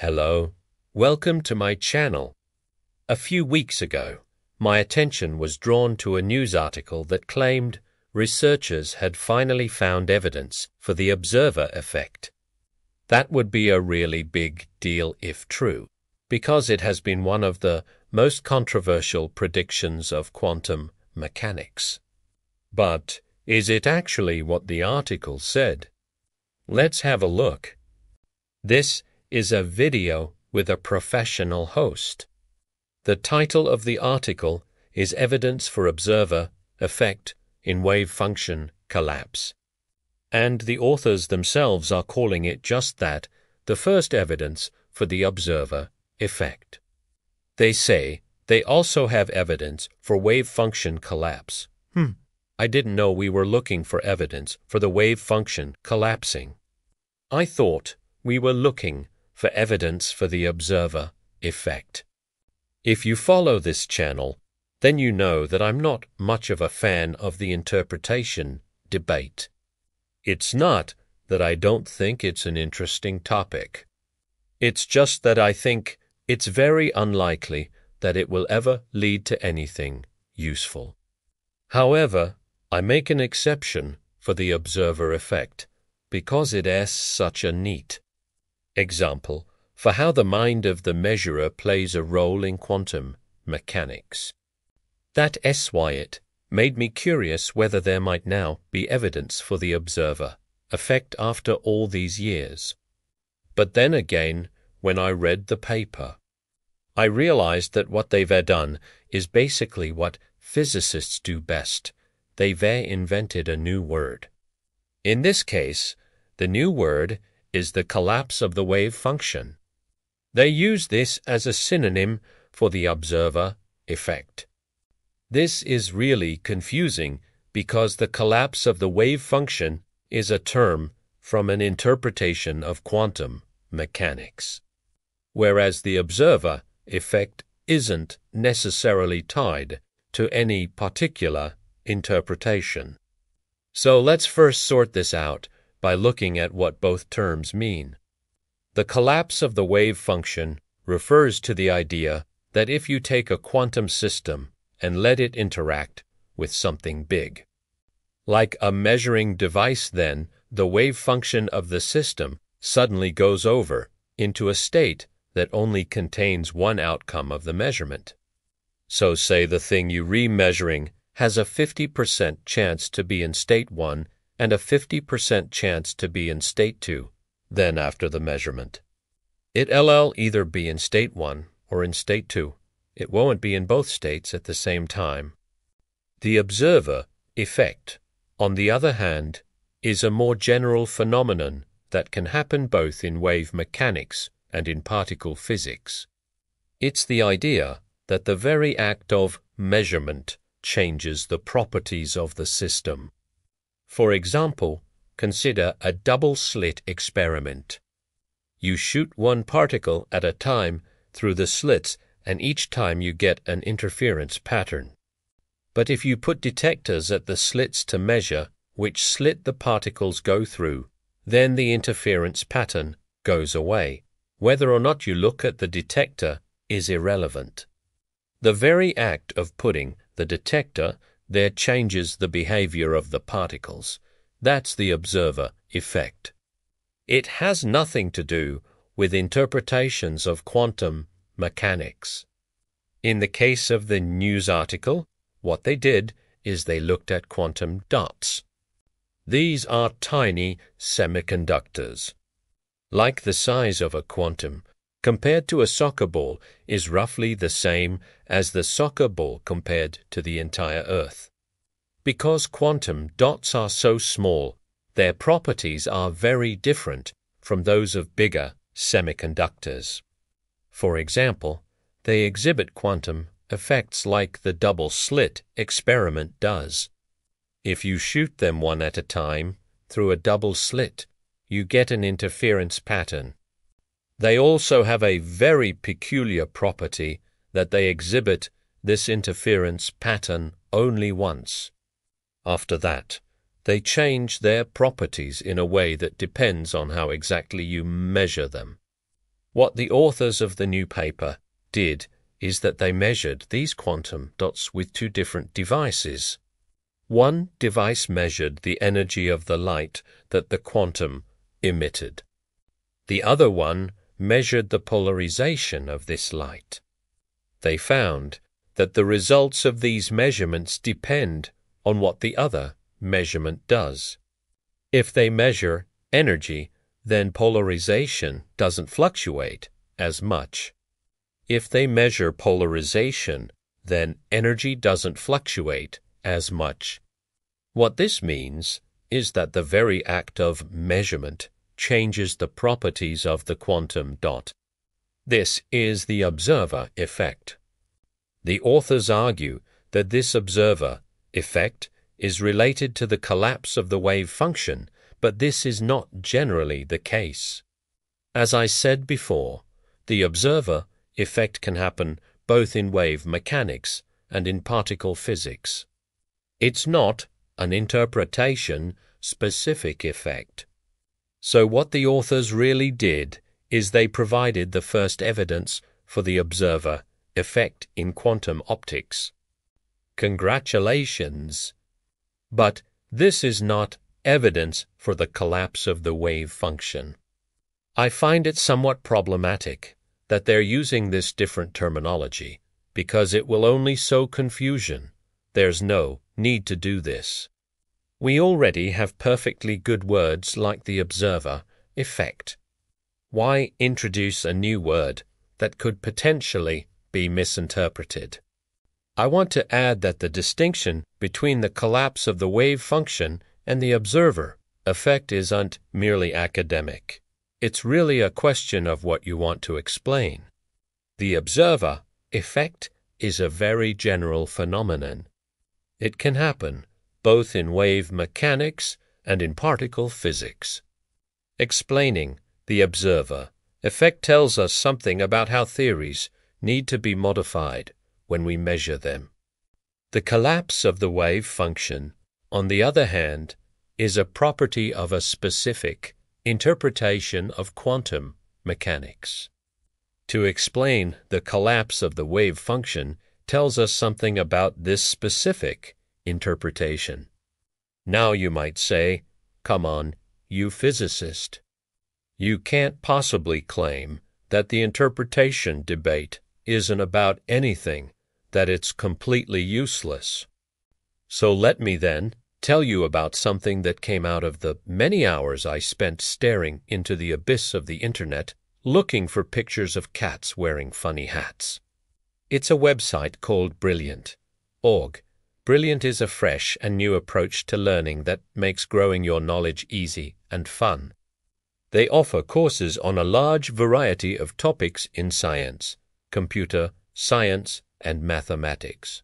Hello, welcome to my channel. A few weeks ago, my attention was drawn to a news article that claimed researchers had finally found evidence for the observer effect. That would be a really big deal if true, because it has been one of the most controversial predictions of quantum mechanics. But is it actually what the article said? Let's have a look. This is a video with a professional host. The title of the article is Evidence for Observer Effect in Wave Function Collapse. And the authors themselves are calling it just that the first evidence for the observer effect. They say they also have evidence for wave function collapse. Hmm, I didn't know we were looking for evidence for the wave function collapsing. I thought we were looking for evidence for the observer effect. If you follow this channel, then you know that I'm not much of a fan of the interpretation debate. It's not that I don't think it's an interesting topic. It's just that I think it's very unlikely that it will ever lead to anything useful. However, I make an exception for the observer effect because it asks such a neat example for how the mind of the measurer plays a role in quantum mechanics. That S. Wyatt made me curious whether there might now be evidence for the observer effect after all these years. But then again, when I read the paper, I realized that what they've done is basically what physicists do best. They've invented a new word. In this case, the new word is the collapse of the wave function. They use this as a synonym for the observer effect. This is really confusing because the collapse of the wave function is a term from an interpretation of quantum mechanics, whereas the observer effect isn't necessarily tied to any particular interpretation. So let's first sort this out by looking at what both terms mean. The collapse of the wave function refers to the idea that if you take a quantum system and let it interact with something big, like a measuring device, then the wave function of the system suddenly goes over into a state that only contains one outcome of the measurement. So, say the thing you re-measuring has a 50% chance to be in state 1 and a 50% chance to be in state 2, then after the measurement. It'll either be in state 1 or in state 2. It won't be in both states at the same time. The observer effect, on the other hand, is a more general phenomenon that can happen both in wave mechanics and in particle physics. It's the idea that the very act of measurement changes the properties of the system. For example, consider a double slit experiment. You shoot one particle at a time through the slits, and each time you get an interference pattern. But if you put detectors at the slits to measure which slit the particles go through, then the interference pattern goes away. Whether or not you look at the detector is irrelevant. The very act of putting the detector there changes the behavior of the particles. That's the observer effect. It has nothing to do with interpretations of quantum mechanics. In the case of the news article, what they did is they looked at quantum dots. These are tiny semiconductors. Like the size of a quantum, compared to a soccer ball, is roughly the same as the soccer ball compared to the entire Earth. Because quantum dots are so small, their properties are very different from those of bigger semiconductors. For example, they exhibit quantum effects like the double slit experiment does. If you shoot them one at a time through a double slit, you get an interference pattern. They also have a very peculiar property that they exhibit this interference pattern only once. After that, they change their properties in a way that depends on how exactly you measure them. What the authors of the new paper did is that they measured these quantum dots with two different devices. One device measured the energy of the light that the quantum emitted. The other one measured the polarization of this light. They found that the results of these measurements depend on what the other measurement does. If they measure energy, then polarization doesn't fluctuate as much. If they measure polarization, then energy doesn't fluctuate as much. What this means is that the very act of measurement changes the properties of the quantum dot. This is the observer effect. The authors argue that this observer effect is related to the collapse of the wave function, but this is not generally the case. As I said before, the observer effect can happen both in wave mechanics and in particle physics. It's not an interpretation specific effect. So, what the authors really did is they provided the first evidence for the observer effect in quantum optics. Congratulations! But this is not evidence for the collapse of the wave function. I find it somewhat problematic that they're using this different terminology because it will only sow confusion. There's no need to do this. We already have perfectly good words like the observer, effect. Why introduce a new word that could potentially be misinterpreted? I want to add that the distinction between the collapse of the wave function and the observer effect isn't merely academic. It's really a question of what you want to explain. The observer effect is a very general phenomenon. It can happen both in wave mechanics and in particle physics. Explaining the observer effect tells us something about how theories need to be modified when we measure them. The collapse of the wave function, on the other hand, is a property of a specific interpretation of quantum mechanics. To explain the collapse of the wave function tells us something about this specific interpretation. Now you might say, come on, you physicist. You can't possibly claim that the interpretation debate isn't about anything, that it's completely useless. So let me then tell you about something that came out of the many hours I spent staring into the abyss of the Internet looking for pictures of cats wearing funny hats. It's a website called Brilliant. Brilliant is a fresh and new approach to learning that makes growing your knowledge easy and fun. They offer courses on a large variety of topics in science, computer, science, and mathematics.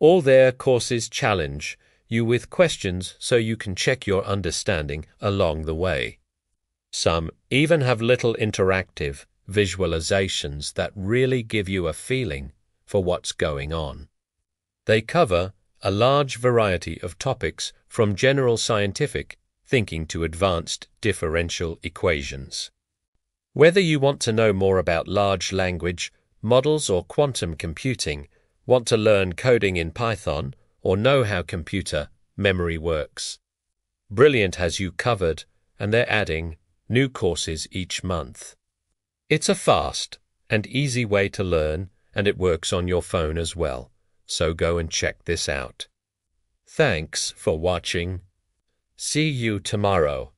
All their courses challenge you with questions so you can check your understanding along the way. Some even have little interactive visualizations that really give you a feeling for what's going on. They cover a large variety of topics from general scientific thinking to advanced differential equations. Whether you want to know more about large language, models, or quantum computing, want to learn coding in Python, or know how computer memory works, Brilliant has you covered, and they're adding new courses each month. It's a fast and easy way to learn, and it works on your phone as well so go and check this out. Thanks for watching. See you tomorrow.